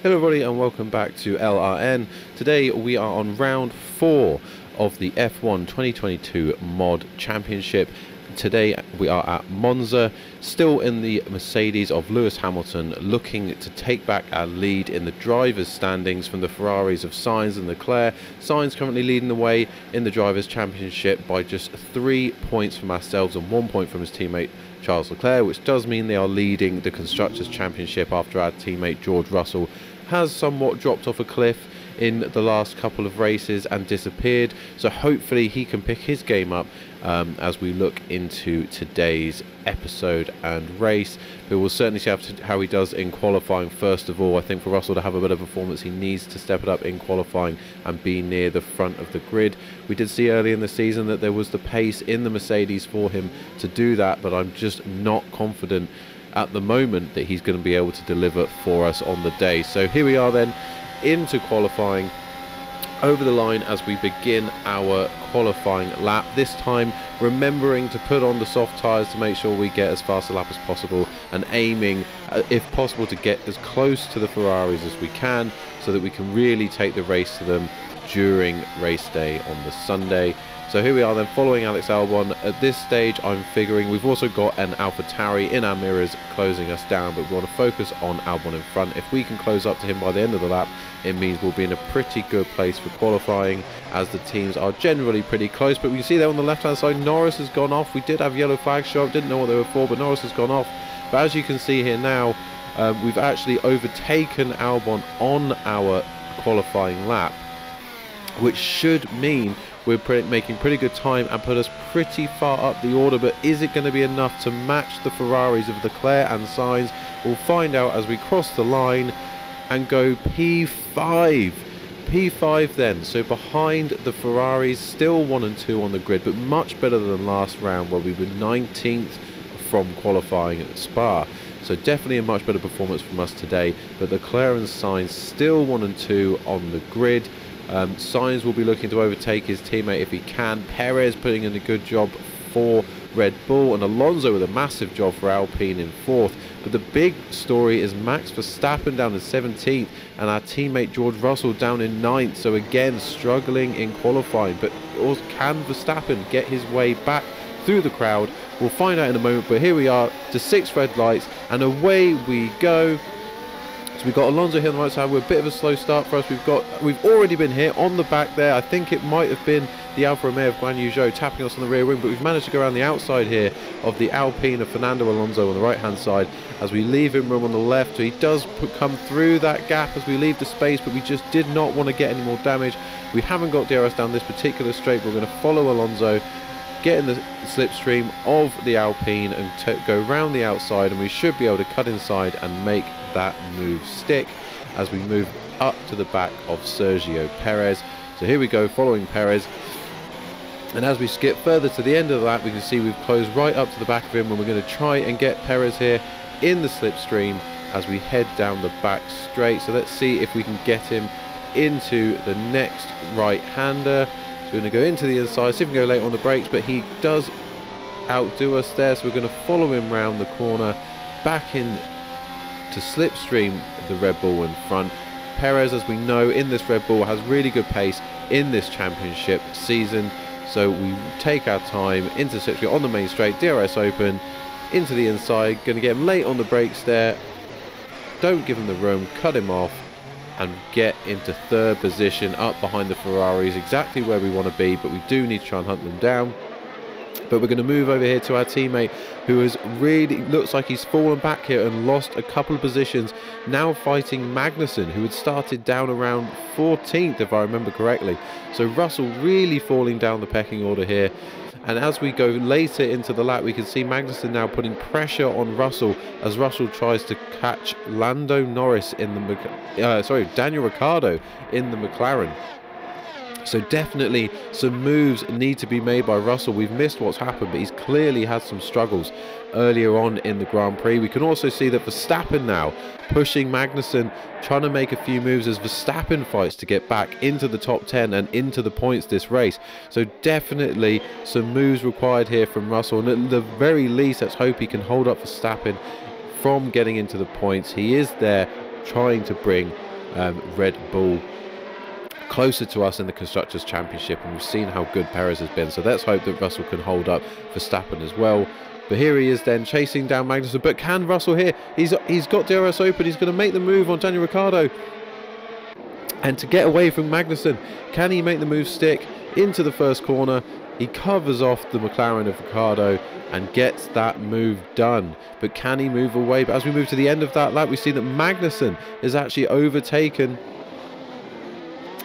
Hello everybody and welcome back to LRN. Today we are on round 4 of the F1 2022 Mod Championship. Today we are at Monza, still in the Mercedes of Lewis Hamilton, looking to take back our lead in the drivers' standings from the Ferraris of Sainz and Leclerc. Sainz currently leading the way in the drivers' championship by just three points from ourselves and one point from his teammate Charles Leclerc, which does mean they are leading the Constructors' Championship after our teammate George Russell has somewhat dropped off a cliff in the last couple of races and disappeared. So hopefully he can pick his game up um, as we look into today's episode and race. But we'll certainly see how he does in qualifying. First of all, I think for Russell to have a better performance, he needs to step it up in qualifying and be near the front of the grid. We did see early in the season that there was the pace in the Mercedes for him to do that, but I'm just not confident at the moment that he's going to be able to deliver for us on the day. So here we are then into qualifying over the line as we begin our qualifying lap. This time remembering to put on the soft tyres to make sure we get as fast a lap as possible and aiming, uh, if possible, to get as close to the Ferraris as we can so that we can really take the race to them during race day on the Sunday. So here we are then following Alex Albon. At this stage I'm figuring we've also got an AlphaTauri in our mirrors closing us down but we want to focus on Albon in front. If we can close up to him by the end of the lap it means we'll be in a pretty good place for qualifying as the teams are generally pretty close but we can see there on the left hand side Norris has gone off. We did have yellow flags show up, didn't know what they were for but Norris has gone off. But as you can see here now um, we've actually overtaken Albon on our qualifying lap which should mean we're making pretty good time and put us pretty far up the order. But is it going to be enough to match the Ferraris of Leclerc and Sainz? We'll find out as we cross the line and go P5. P5 then, so behind the Ferraris, still 1 and 2 on the grid, but much better than last round where we were 19th from qualifying at Spa. So definitely a much better performance from us today, but Leclerc and Sainz still 1 and 2 on the grid. Um, Sainz will be looking to overtake his teammate if he can. Perez putting in a good job for Red Bull and Alonso with a massive job for Alpine in fourth. But the big story is Max Verstappen down in 17th and our teammate George Russell down in 9th. So again, struggling in qualifying. But can Verstappen get his way back through the crowd? We'll find out in a moment. But here we are to six red lights and away we go. So we've got Alonso here on the right side. We're a bit of a slow start for us. We've got we've already been here on the back there. I think it might have been the Alfa Romeo of Guan Yu Zhou tapping us on the rear wing, but we've managed to go around the outside here of the Alpine of Fernando Alonso on the right hand side as we leave him room on the left. He does put, come through that gap as we leave the space, but we just did not want to get any more damage. We haven't got DRS down this particular straight. We're going to follow Alonso get in the slipstream of the Alpine and go round the outside and we should be able to cut inside and make that move stick as we move up to the back of Sergio Perez. So here we go following Perez and as we skip further to the end of that we can see we've closed right up to the back of him and we're going to try and get Perez here in the slipstream as we head down the back straight. So let's see if we can get him into the next right-hander. So we're going to go into the inside, see if we can go late on the brakes, but he does outdo us there, so we're going to follow him round the corner, back in to slipstream the Red Bull in front. Perez, as we know, in this Red Bull has really good pace in this championship season, so we take our time into slipstream on the main straight, DRS open, into the inside, going to get him late on the brakes there, don't give him the room, cut him off, and get into third position up behind the Ferraris, exactly where we want to be, but we do need to try and hunt them down. But we're going to move over here to our teammate who has really looks like he's fallen back here and lost a couple of positions. Now fighting Magnussen, who had started down around 14th, if I remember correctly. So Russell really falling down the pecking order here. And as we go later into the lap, we can see Magnussen now putting pressure on Russell as Russell tries to catch Lando Norris in the, uh, sorry, Daniel Ricciardo in the McLaren. So definitely some moves need to be made by Russell. We've missed what's happened, but he's clearly had some struggles earlier on in the Grand Prix. We can also see that Verstappen now pushing Magnussen, trying to make a few moves as Verstappen fights to get back into the top 10 and into the points this race. So definitely some moves required here from Russell. And at the very least, let's hope he can hold up Verstappen from getting into the points. He is there trying to bring um, Red Bull closer to us in the Constructors' Championship, and we've seen how good Perez has been. So let's hope that Russell can hold up Verstappen as well. But here he is then chasing down Magnussen. But can Russell here? He's he's got DRS open. He's going to make the move on Daniel Ricciardo. And to get away from Magnussen, can he make the move stick into the first corner? He covers off the McLaren of Ricciardo and gets that move done. But can he move away? But as we move to the end of that lap, we see that Magnussen is actually overtaken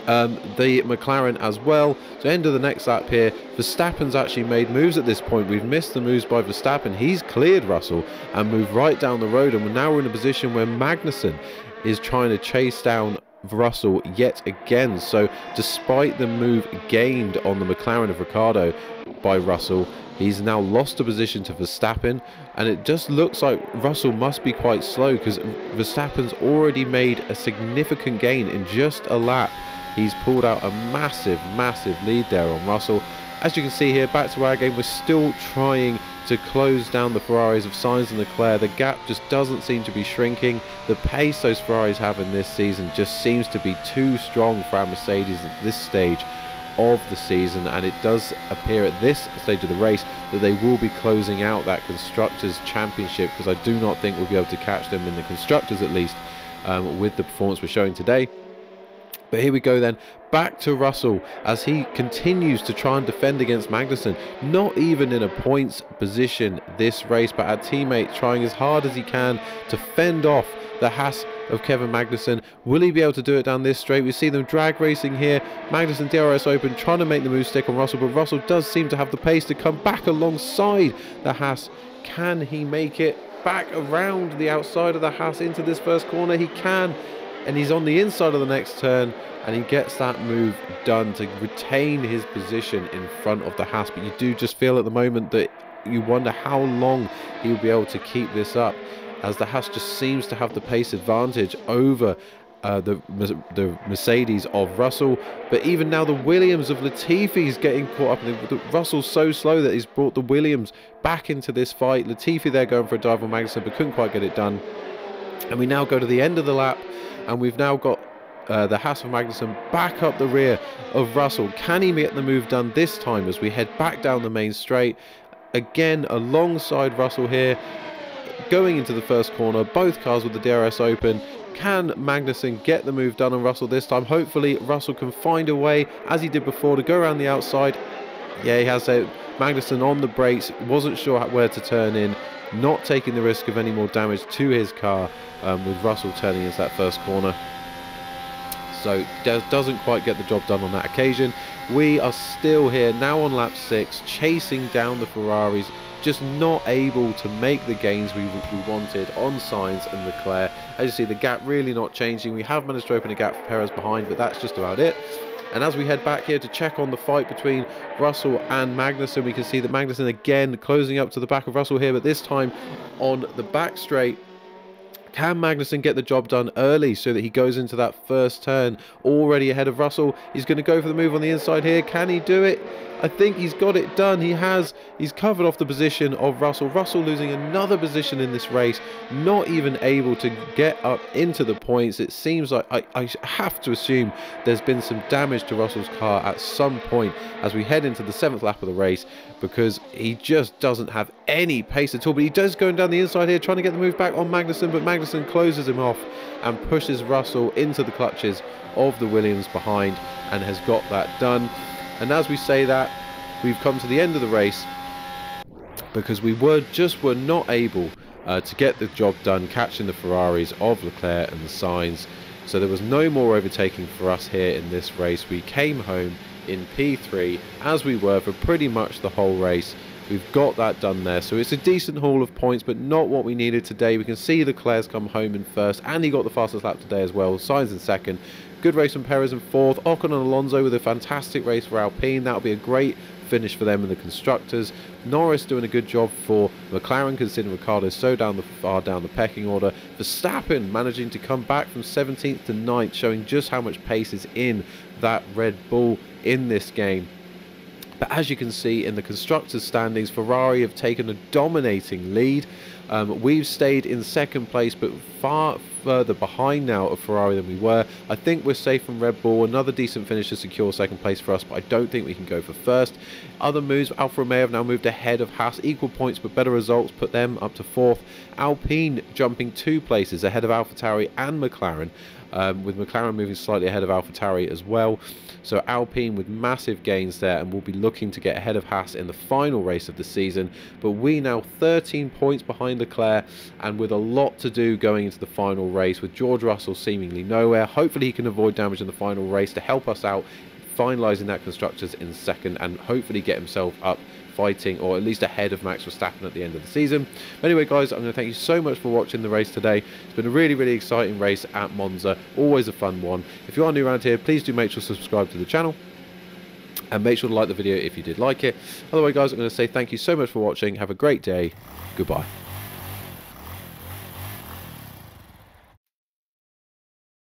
um, the McLaren as well. So end of the next lap here, Verstappen's actually made moves at this point. We've missed the moves by Verstappen. He's cleared Russell and moved right down the road. And now we're in a position where Magnussen is trying to chase down Russell yet again. So despite the move gained on the McLaren of Ricciardo by Russell, he's now lost a position to Verstappen and it just looks like Russell must be quite slow because Verstappen's already made a significant gain in just a lap. He's pulled out a massive, massive lead there on Russell. As you can see here, back to our game, we're still trying to close down the Ferraris of Sainz and Leclerc. The gap just doesn't seem to be shrinking. The pace those Ferraris have in this season just seems to be too strong for our Mercedes at this stage of the season and it does appear at this stage of the race that they will be closing out that constructors championship because I do not think we'll be able to catch them in the constructors at least um, with the performance we're showing today but here we go then, back to Russell as he continues to try and defend against Magnussen. Not even in a points position this race, but our teammate trying as hard as he can to fend off the Haas of Kevin Magnussen. Will he be able to do it down this straight? We see them drag racing here. Magnussen DRS open, trying to make the move stick on Russell, but Russell does seem to have the pace to come back alongside the Haas. Can he make it back around the outside of the Haas into this first corner? He can and he's on the inside of the next turn and he gets that move done to retain his position in front of the Haas. But you do just feel at the moment that you wonder how long he'll be able to keep this up as the Haas just seems to have the pace advantage over uh, the the Mercedes of Russell, but even now the Williams of Latifi is getting caught up. Russell's so slow that he's brought the Williams back into this fight. Latifi there going for a dive on Magnussen, but couldn't quite get it done. And we now go to the end of the lap and we've now got uh, the Haas of Magnussen back up the rear of Russell. Can he get the move done this time as we head back down the main straight? Again, alongside Russell here, going into the first corner, both cars with the DRS open. Can Magnussen get the move done on Russell this time? Hopefully, Russell can find a way, as he did before, to go around the outside. Yeah, he has a Magnussen on the brakes, wasn't sure where to turn in, not taking the risk of any more damage to his car um, with Russell turning into that first corner. So doesn't quite get the job done on that occasion. We are still here now on lap six, chasing down the Ferraris, just not able to make the gains we, we wanted on Sainz and Leclerc. As you see, the gap really not changing. We have managed to open a gap for Perez behind, but that's just about it. And as we head back here to check on the fight between Russell and Magnussen, we can see that Magnussen again closing up to the back of Russell here, but this time on the back straight can Magnussen get the job done early so that he goes into that first turn already ahead of Russell? He's going to go for the move on the inside here. Can he do it? I think he's got it done. He has. He's covered off the position of Russell. Russell losing another position in this race, not even able to get up into the points. It seems like I, I have to assume there's been some damage to Russell's car at some point as we head into the seventh lap of the race because he just doesn't have any pace at all. But he does going down the inside here, trying to get the move back on Magnussen, but Magnussen closes him off and pushes Russell into the clutches of the Williams behind and has got that done. And as we say that, we've come to the end of the race because we were just were not able uh, to get the job done catching the Ferraris of Leclerc and the Sainz. So there was no more overtaking for us here in this race. We came home in P3 as we were for pretty much the whole race. We've got that done there. So it's a decent haul of points, but not what we needed today. We can see Leclerc's come home in first, and he got the fastest lap today as well. Sainz in second. Good race from Perez in fourth. Ocon and Alonso with a fantastic race for Alpine. That'll be a great finish for them in the constructors. Norris doing a good job for McLaren, considering Ricciardo's so down the far down the pecking order. Verstappen managing to come back from 17th to 9th, showing just how much pace is in that Red Bull in this game. But as you can see in the constructors' standings, Ferrari have taken a dominating lead. Um, we've stayed in second place, but far further behind now of Ferrari than we were. I think we're safe from Red Bull. Another decent finish to secure second place for us, but I don't think we can go for first. Other moves, Alfa Romeo have now moved ahead of Haas. Equal points, but better results put them up to fourth. Alpine jumping two places ahead of AlphaTauri and McLaren um, with McLaren moving slightly ahead of AlphaTauri as well. So Alpine with massive gains there and will be looking to get ahead of Haas in the final race of the season. But we now 13 points behind Leclerc and with a lot to do going into the final race with George Russell seemingly nowhere. Hopefully he can avoid damage in the final race to help us out finalising that constructors in second and hopefully get himself up fighting or at least ahead of Max Verstappen at the end of the season. But anyway, guys, I'm going to thank you so much for watching the race today. It's been a really, really exciting race at Monza. Always a fun one. If you are new around here, please do make sure to subscribe to the channel and make sure to like the video if you did like it. Otherwise, guys, I'm going to say thank you so much for watching. Have a great day. Goodbye.